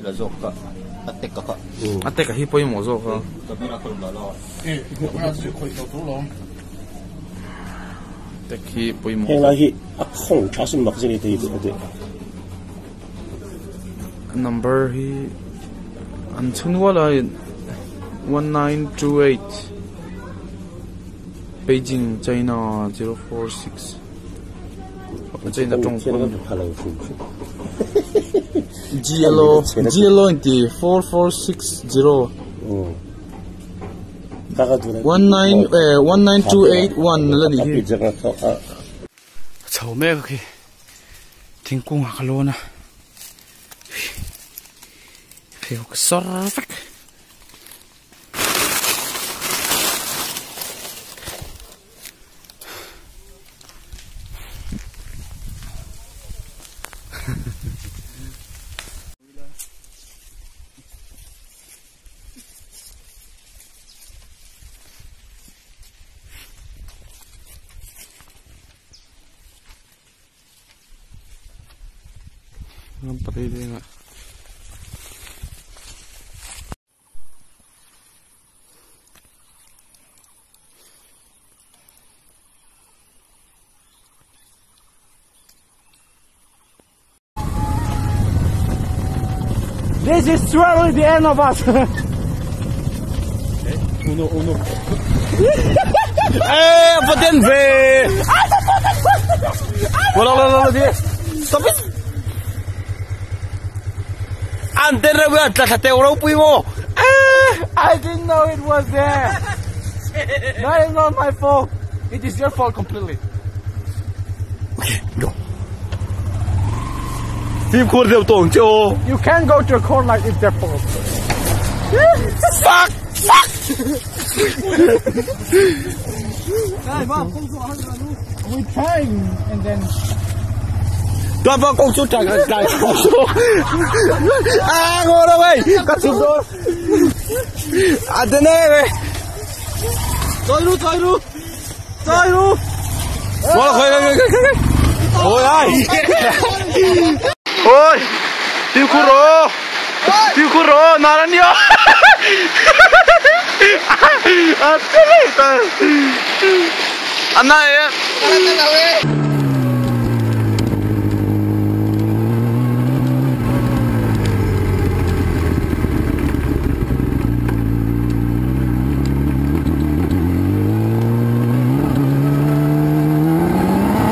ila zok ka atek ka. Ka mm. atek ka hi poi mo zok ka ta mira ko la la. E ko na zok ko to to lo. Tek hi poi mo la hi a khong cha sum lak zeni te de number hi an chun wala Beijing China 046 China 中国 GLO, GLONT 4460. Oh. 자, 오메가 그 딩꽁 아갈로나. 배고 썰싹. Din nga. This is surely the end of us. uno uno Eh, din be? Wala wala wala dia. Stop it. Antes na ba tlakate ora upoy mo. Eh, I didn't know it was there. That is not my fault. It is your fault completely. Phim khuôn đều tổn cho. You can't go to a court like it's their fault. Fuck! Fuck! We're trying, and then Đoàn vào công số chẳng là cái công số. À, ngồi đâu vậy? Cắt xuống đó. À, tên này. Rồi luôn, rồi luôn, rồi luôn. Ngồi là khơi, khơi, khơi, khơi. Ôi ai. Ôi. Tiêu khu rô. Tiêu khu rô, 나란이요. 아, 때리다. 안 나요.